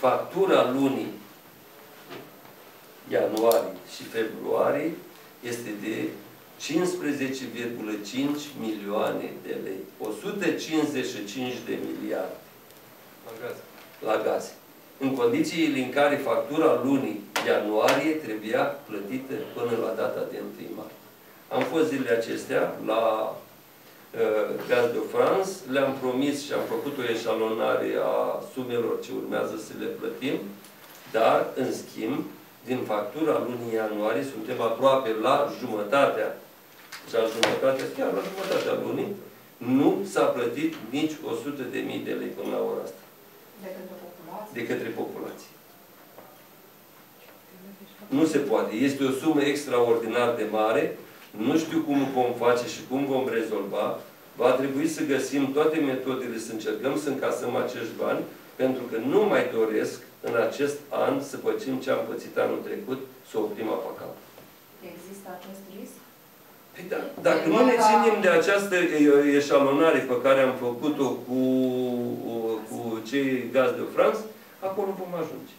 factura lunii ianuarie și februarie este de 15,5 milioane de lei. 155 de miliarde La gaz. la gaze. În condițiile în care factura lunii ianuarie trebuia plătită până la data de 1 martie. Am fost zilele acestea la uh, Gaz de France, le-am promis și am făcut o eșalonare a sumelor ce urmează să le plătim, dar, în schimb, din factura lunii ianuarie suntem aproape la jumătatea, la jumătatea, chiar la jumătatea lunii, nu s-a plătit nici 100 de mii de lei până la ora asta, De către populație. de către populație. Nu se poate. Este o sumă extraordinar de mare. Nu știu cum vom face și cum vom rezolva. Va trebui să găsim toate metodele, să încercăm să încasăm acești bani, pentru că nu mai doresc în acest an să păcim ce am pățit anul trecut, să oprim apa cap. Există acest risc? Păi da, dacă nu ne ținem de această e- eșalonare pe care am făcut-o cu, cu cei gaz de France, acolo vom ajunge.